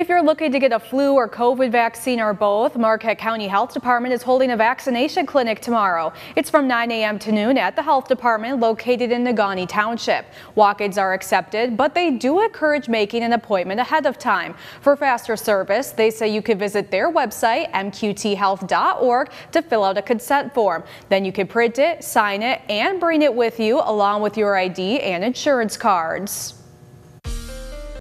If you're looking to get a flu or COVID vaccine or both, Marquette County Health Department is holding a vaccination clinic tomorrow. It's from 9 a.m. to noon at the health department located in Negaunee Township. Walk-ins are accepted, but they do encourage making an appointment ahead of time. For faster service, they say you could visit their website, mqthealth.org, to fill out a consent form. Then you can print it, sign it, and bring it with you along with your ID and insurance cards.